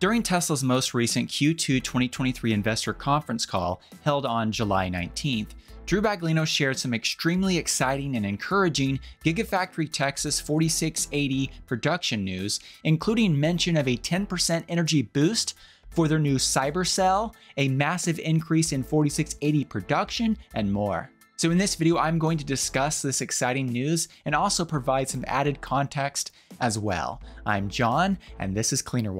During Tesla's most recent Q2 2023 investor conference call held on July 19th, Drew Baglino shared some extremely exciting and encouraging Gigafactory Texas 4680 production news, including mention of a 10% energy boost for their new Cybercell, a massive increase in 4680 production, and more. So in this video, I'm going to discuss this exciting news and also provide some added context as well. I'm John, and this is Cleaner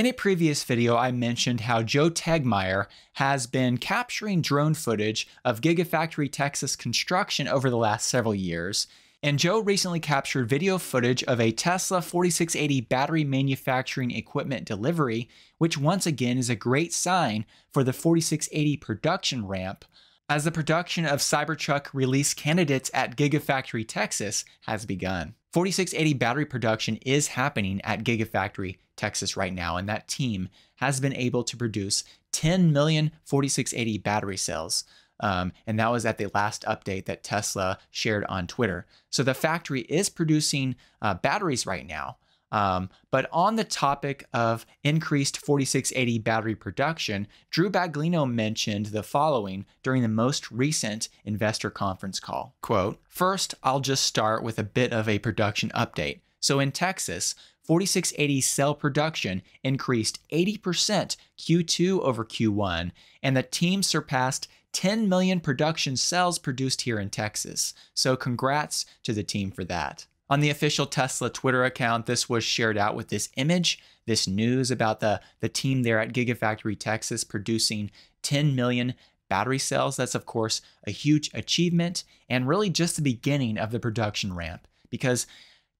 In a previous video, I mentioned how Joe Tegtmeyer has been capturing drone footage of Gigafactory Texas construction over the last several years. And Joe recently captured video footage of a Tesla 4680 battery manufacturing equipment delivery, which once again is a great sign for the 4680 production ramp, as the production of Cybertruck release candidates at Gigafactory Texas has begun. 4680 battery production is happening at Gigafactory Texas right now, and that team has been able to produce 10 million 4680 battery cells. Um, and that was at the last update that Tesla shared on Twitter. So the factory is producing uh, batteries right now. Um, but on the topic of increased 4680 battery production, Drew Baglino mentioned the following during the most recent investor conference call. Quote, First, I'll just start with a bit of a production update. So in Texas, 4680 cell production increased 80% Q2 over Q1, and the team surpassed 10 million production cells produced here in Texas. So congrats to the team for that. On the official Tesla Twitter account, this was shared out with this image, this news about the, the team there at Gigafactory Texas producing 10 million battery cells. That's, of course, a huge achievement and really just the beginning of the production ramp because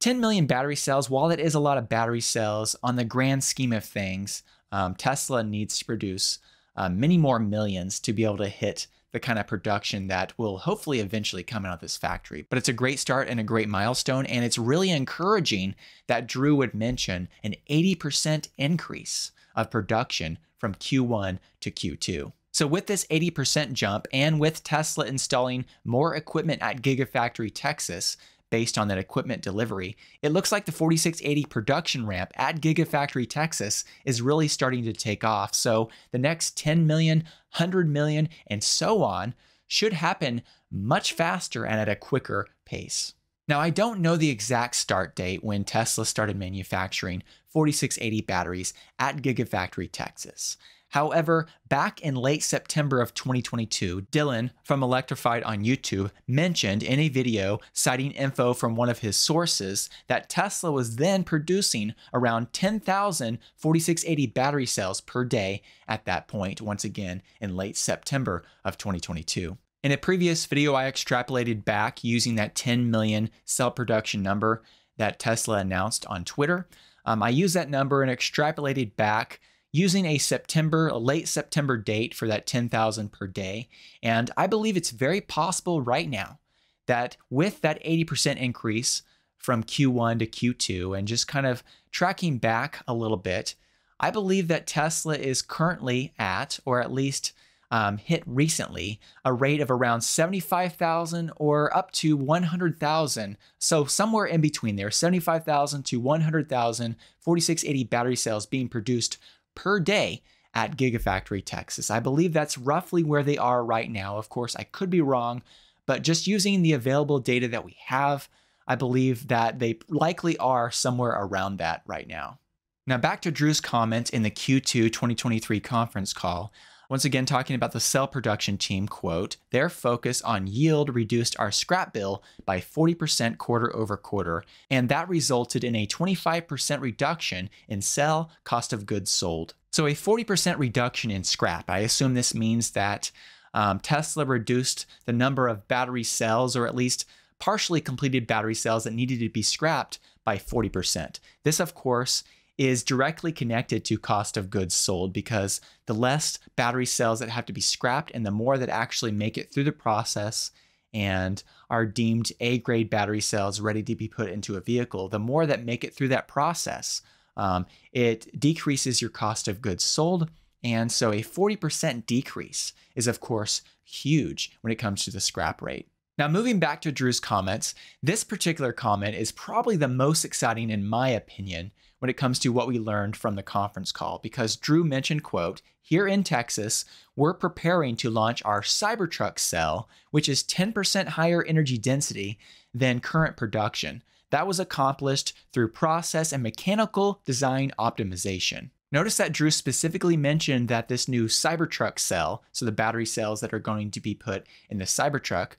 10 million battery cells, while it is a lot of battery cells, on the grand scheme of things, um, Tesla needs to produce uh, many more millions to be able to hit the kind of production that will hopefully eventually come out of this factory. But it's a great start and a great milestone, and it's really encouraging that Drew would mention an 80% increase of production from Q1 to Q2. So, with this 80% jump and with Tesla installing more equipment at Gigafactory Texas, based on that equipment delivery, it looks like the 4680 production ramp at Gigafactory Texas is really starting to take off. So the next 10 million, 100 million, and so on should happen much faster and at a quicker pace. Now, I don't know the exact start date when Tesla started manufacturing 4680 batteries at Gigafactory Texas. However, back in late September of 2022, Dylan from Electrified on YouTube mentioned in a video citing info from one of his sources that Tesla was then producing around 10,000 4680 battery cells per day at that point, once again in late September of 2022. In a previous video, I extrapolated back using that 10 million cell production number that Tesla announced on Twitter. Um, I used that number and extrapolated back using a September, a late September date for that 10,000 per day. And I believe it's very possible right now that with that 80% increase from Q1 to Q2 and just kind of tracking back a little bit, I believe that Tesla is currently at, or at least um, hit recently, a rate of around 75,000 or up to 100,000. So somewhere in between there, 75,000 to 100,000 4680 battery cells being produced per day at Gigafactory Texas. I believe that's roughly where they are right now. Of course, I could be wrong, but just using the available data that we have, I believe that they likely are somewhere around that right now. Now, back to Drew's comment in the Q2 2023 conference call. Once again, talking about the cell production team, quote, their focus on yield reduced our scrap bill by 40% quarter over quarter, and that resulted in a 25% reduction in cell cost of goods sold. So, a 40% reduction in scrap. I assume this means that um, Tesla reduced the number of battery cells, or at least partially completed battery cells that needed to be scrapped by 40%. This, of course, is directly connected to cost of goods sold because the less battery cells that have to be scrapped and the more that actually make it through the process and are deemed A grade battery cells ready to be put into a vehicle, the more that make it through that process, um, it decreases your cost of goods sold. And so a 40% decrease is, of course, huge when it comes to the scrap rate. Now, moving back to Drew's comments, this particular comment is probably the most exciting in my opinion when it comes to what we learned from the conference call because Drew mentioned, quote, here in Texas, we're preparing to launch our Cybertruck cell, which is 10% higher energy density than current production. That was accomplished through process and mechanical design optimization. Notice that Drew specifically mentioned that this new Cybertruck cell, so the battery cells that are going to be put in the Cybertruck,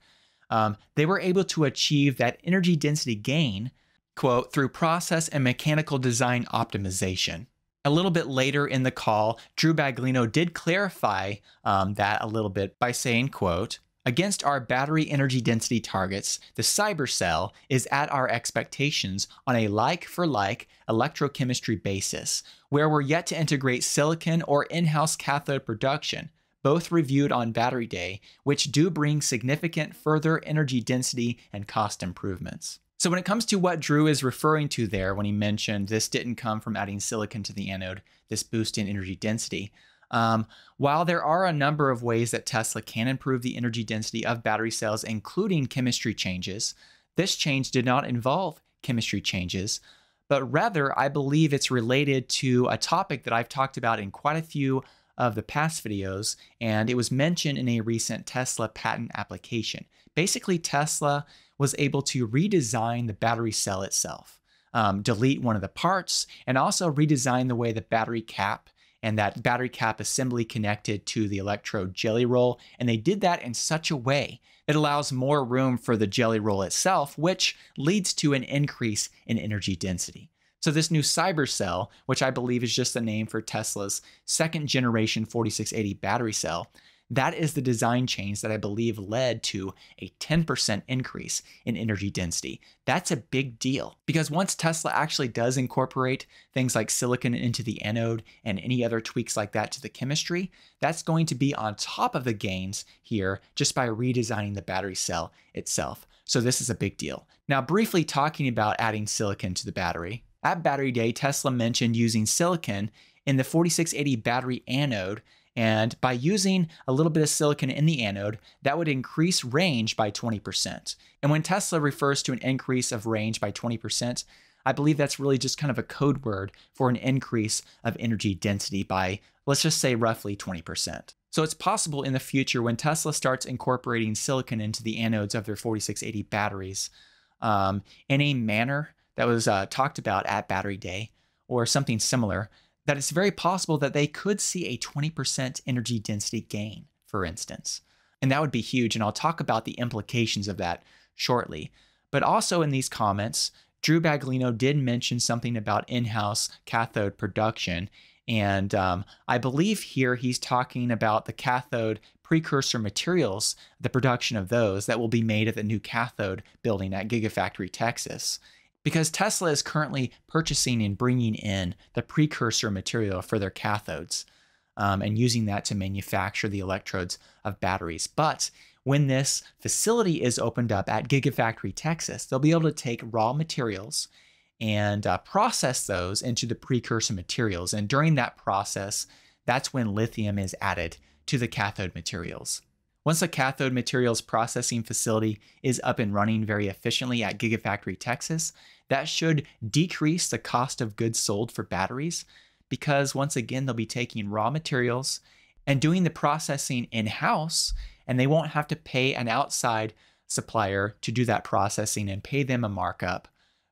um, they were able to achieve that energy density gain, quote, through process and mechanical design optimization. A little bit later in the call, Drew Baglino did clarify um, that a little bit by saying, quote, Against our battery energy density targets, the CyberCell is at our expectations on a like for like electrochemistry basis, where we're yet to integrate silicon or in house cathode production, both reviewed on Battery Day, which do bring significant further energy density and cost improvements. So, when it comes to what Drew is referring to there when he mentioned this didn't come from adding silicon to the anode, this boost in energy density, um, while there are a number of ways that Tesla can improve the energy density of battery cells, including chemistry changes, this change did not involve chemistry changes, but rather I believe it's related to a topic that I've talked about in quite a few of the past videos, and it was mentioned in a recent Tesla patent application. Basically, Tesla was able to redesign the battery cell itself, um, delete one of the parts, and also redesign the way the battery cap and that battery cap assembly connected to the electrode jelly roll. And they did that in such a way it allows more room for the jelly roll itself, which leads to an increase in energy density. So this new Cyber Cell, which I believe is just the name for Tesla's second generation 4680 battery cell, that is the design change that I believe led to a 10% increase in energy density. That's a big deal because once Tesla actually does incorporate things like silicon into the anode and any other tweaks like that to the chemistry, that's going to be on top of the gains here just by redesigning the battery cell itself. So this is a big deal. Now, briefly talking about adding silicon to the battery. At Battery Day, Tesla mentioned using silicon in the 4680 battery anode and by using a little bit of silicon in the anode, that would increase range by 20%. And when Tesla refers to an increase of range by 20%, I believe that's really just kind of a code word for an increase of energy density by, let's just say, roughly 20%. So it's possible in the future when Tesla starts incorporating silicon into the anodes of their 4680 batteries um, in a manner that was uh, talked about at Battery Day or something similar, that it's very possible that they could see a 20% energy density gain, for instance. And that would be huge. And I'll talk about the implications of that shortly. But also in these comments, Drew Baglino did mention something about in house cathode production. And um, I believe here he's talking about the cathode precursor materials, the production of those that will be made at the new cathode building at Gigafactory, Texas because Tesla is currently purchasing and bringing in the precursor material for their cathodes um, and using that to manufacture the electrodes of batteries. But when this facility is opened up at Gigafactory Texas, they'll be able to take raw materials and uh, process those into the precursor materials. And during that process, that's when lithium is added to the cathode materials. Once a cathode materials processing facility is up and running very efficiently at Gigafactory Texas, that should decrease the cost of goods sold for batteries because once again, they'll be taking raw materials and doing the processing in house, and they won't have to pay an outside supplier to do that processing and pay them a markup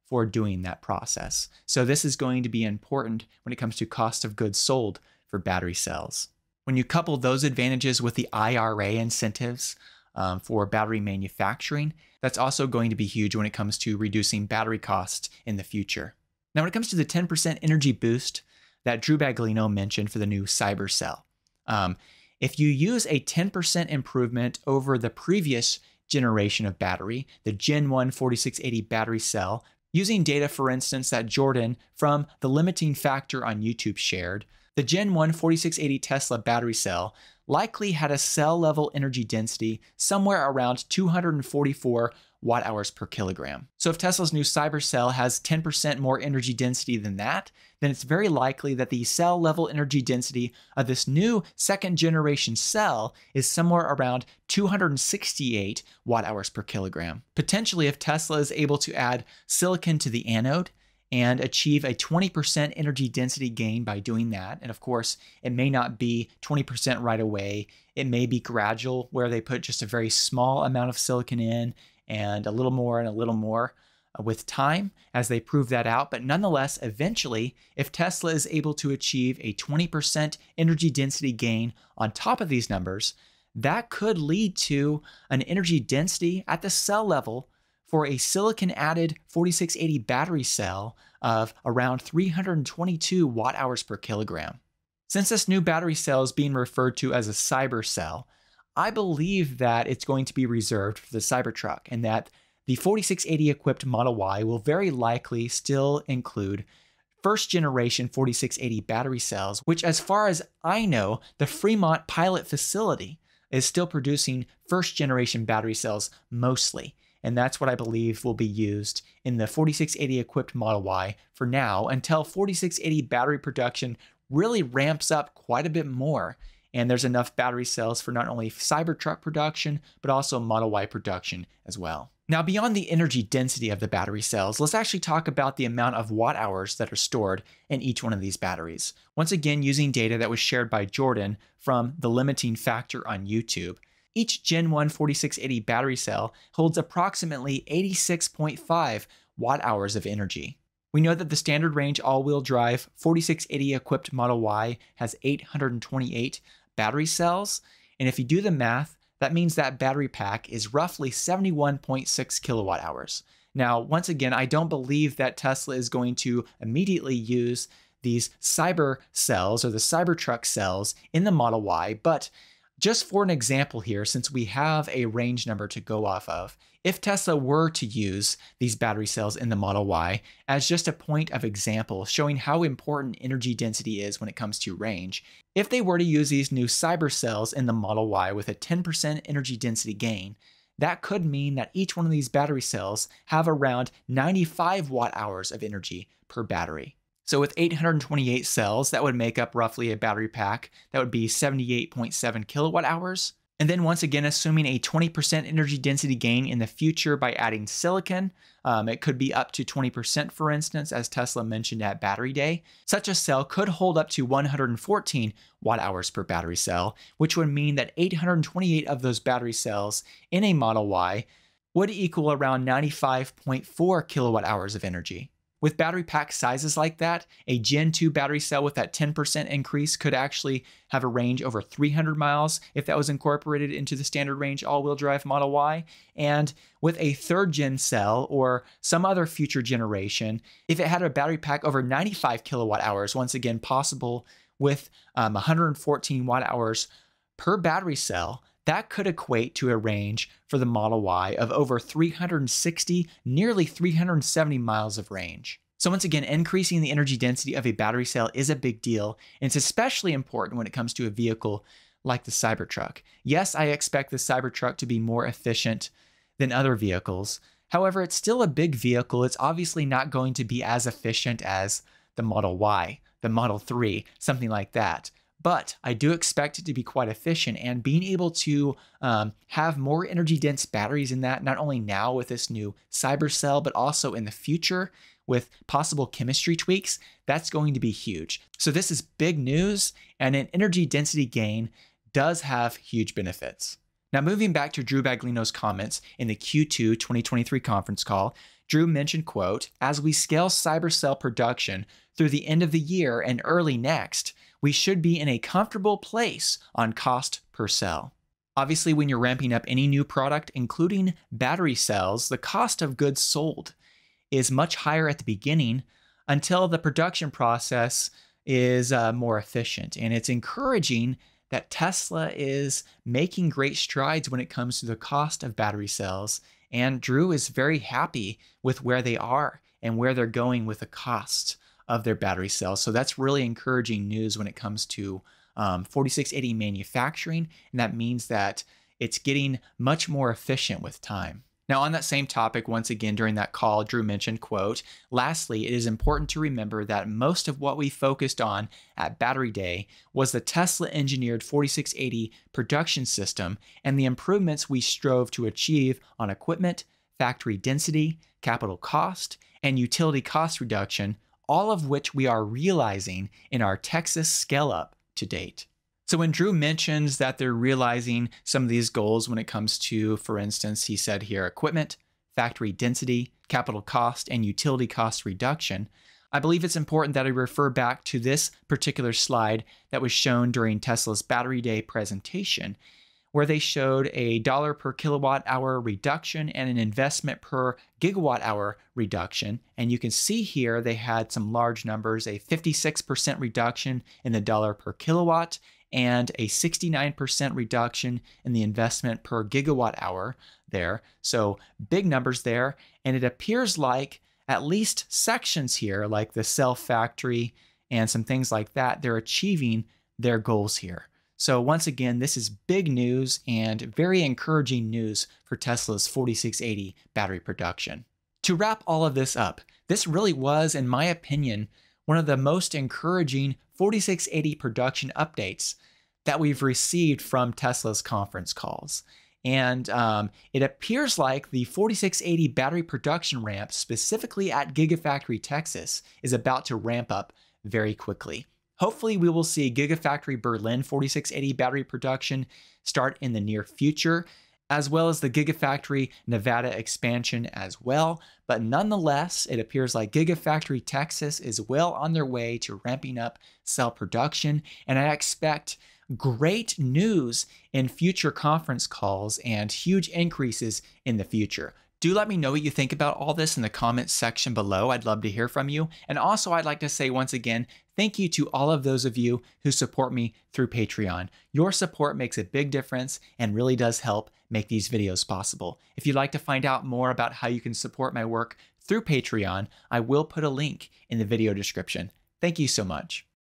for doing that process. So, this is going to be important when it comes to cost of goods sold for battery cells. When you couple those advantages with the IRA incentives um, for battery manufacturing, that's also going to be huge when it comes to reducing battery costs in the future. Now, when it comes to the 10% energy boost that Drew Baglino mentioned for the new Cyber Cell, um, if you use a 10% improvement over the previous generation of battery, the Gen 1 4680 battery cell, using data, for instance, that Jordan from the limiting factor on YouTube shared, the Gen 1 4680 Tesla battery cell likely had a cell level energy density somewhere around 244 watt hours per kilogram. So if Tesla's new Cyber Cell has 10% more energy density than that, then it's very likely that the cell level energy density of this new second generation cell is somewhere around 268 watt hours per kilogram. Potentially, if Tesla is able to add silicon to the anode, and achieve a 20% energy density gain by doing that. And of course, it may not be 20% right away. It may be gradual, where they put just a very small amount of silicon in and a little more and a little more uh, with time as they prove that out. But nonetheless, eventually, if Tesla is able to achieve a 20% energy density gain on top of these numbers, that could lead to an energy density at the cell level for a silicon added 4680 battery cell of around 322 watt hours per kilogram. Since this new battery cell is being referred to as a cyber cell, I believe that it's going to be reserved for the Cybertruck and that the 4680 equipped Model Y will very likely still include first generation 4680 battery cells, which, as far as I know, the Fremont pilot facility is still producing first generation battery cells mostly. And that's what I believe will be used in the 4680 equipped Model Y for now until 4680 battery production really ramps up quite a bit more and there's enough battery cells for not only Cybertruck production, but also Model Y production as well. Now, beyond the energy density of the battery cells, let's actually talk about the amount of watt hours that are stored in each one of these batteries. Once again, using data that was shared by Jordan from the limiting factor on YouTube. Each Gen 1 4680 battery cell holds approximately 86.5 watt hours of energy. We know that the standard range all wheel drive 4680 equipped Model Y has 828 battery cells. And if you do the math, that means that battery pack is roughly 71.6 kilowatt hours. Now, once again, I don't believe that Tesla is going to immediately use these cyber cells or the Cybertruck cells in the Model Y, but just for an example here, since we have a range number to go off of, if Tesla were to use these battery cells in the Model Y as just a point of example showing how important energy density is when it comes to range, if they were to use these new cyber cells in the Model Y with a 10% energy density gain, that could mean that each one of these battery cells have around 95 watt hours of energy per battery. So with 828 cells, that would make up roughly a battery pack that would be 78.7 kilowatt hours. And then once again, assuming a 20% energy density gain in the future by adding silicon, um, it could be up to 20%, for instance, as Tesla mentioned at Battery Day. Such a cell could hold up to 114 watt hours per battery cell, which would mean that 828 of those battery cells in a Model Y would equal around 95.4 kilowatt hours of energy. With battery pack sizes like that, a Gen 2 battery cell with that 10% increase could actually have a range over 300 miles if that was incorporated into the standard range all wheel drive Model Y. And with a third gen cell or some other future generation, if it had a battery pack over 95 kilowatt hours, once again possible with um, 114 watt hours per battery cell, that could equate to a range for the Model Y of over 360, nearly 370 miles of range. So once again, increasing the energy density of a battery cell is a big deal, and it's especially important when it comes to a vehicle like the Cybertruck. Yes, I expect the Cybertruck to be more efficient than other vehicles. However, it's still a big vehicle. It's obviously not going to be as efficient as the Model Y, the Model 3, something like that but I do expect it to be quite efficient and being able to um, have more energy dense batteries in that, not only now with this new cyber cell, but also in the future with possible chemistry tweaks, that's going to be huge. So this is big news and an energy density gain does have huge benefits. Now, moving back to Drew Baglino's comments in the Q2 2023 conference call, Drew mentioned, quote, as we scale cyber cell production through the end of the year and early next, we should be in a comfortable place on cost per cell. Obviously, when you're ramping up any new product, including battery cells, the cost of goods sold is much higher at the beginning until the production process is uh, more efficient. And it's encouraging that Tesla is making great strides when it comes to the cost of battery cells. And Drew is very happy with where they are and where they're going with the cost of their battery cells. So that's really encouraging news when it comes to um, 4680 manufacturing, and that means that it's getting much more efficient with time. Now, on that same topic, once again during that call, Drew mentioned, quote, lastly, it is important to remember that most of what we focused on at Battery Day was the Tesla engineered 4680 production system and the improvements we strove to achieve on equipment, factory density, capital cost, and utility cost reduction, all of which we are realizing in our Texas scale up to date. So when Drew mentions that they're realizing some of these goals when it comes to, for instance, he said here equipment, factory density, capital cost, and utility cost reduction, I believe it's important that I refer back to this particular slide that was shown during Tesla's Battery Day presentation, where they showed a dollar per kilowatt hour reduction and an investment per gigawatt hour reduction. And you can see here they had some large numbers a 56% reduction in the dollar per kilowatt and a 69% reduction in the investment per gigawatt hour there. So big numbers there. And it appears like at least sections here, like the cell factory and some things like that, they're achieving their goals here. So once again, this is big news and very encouraging news for Tesla's 4680 battery production. To wrap all of this up, this really was, in my opinion, one of the most encouraging 4680 production updates that we've received from Tesla's conference calls. And um, it appears like the 4680 battery production ramp, specifically at Gigafactory Texas, is about to ramp up very quickly. Hopefully, we will see Gigafactory Berlin 4680 battery production start in the near future, as well as the Gigafactory Nevada expansion as well. But nonetheless, it appears like Gigafactory Texas is well on their way to ramping up cell production, and I expect great news in future conference calls and huge increases in the future. Do let me know what you think about all this in the comments section below. I'd love to hear from you. And also, I'd like to say once again, thank you to all of those of you who support me through Patreon. Your support makes a big difference and really does help make these videos possible. If you'd like to find out more about how you can support my work through Patreon, I will put a link in the video description. Thank you so much.